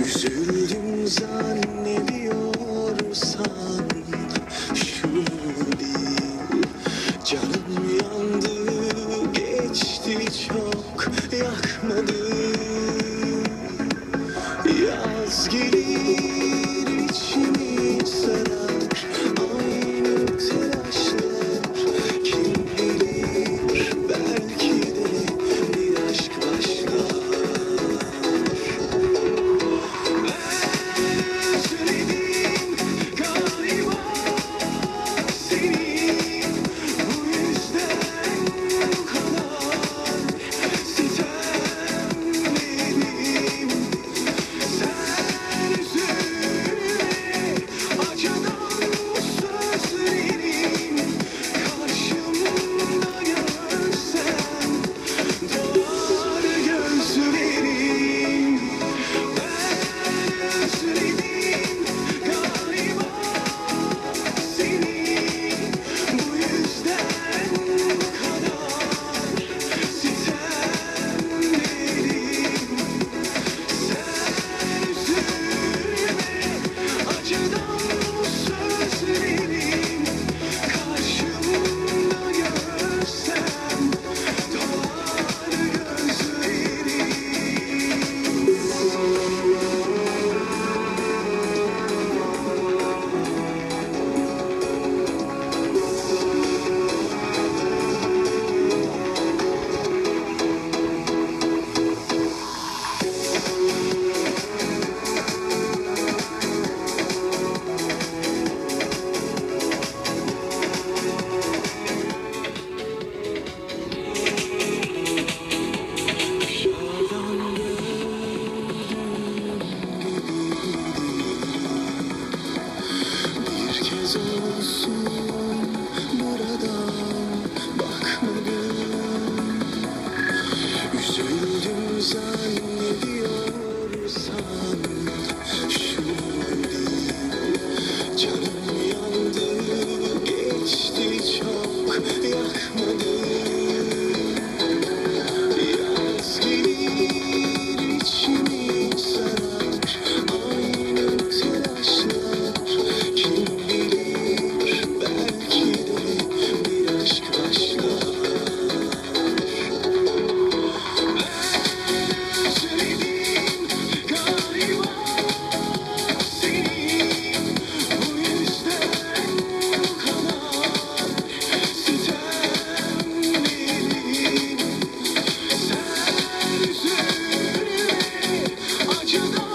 Üzüldüm zannediyorsan Şunu bil Canım yandı Geçti çok Yakmadı. Yaz gelir. Üzüldüm zalim you know.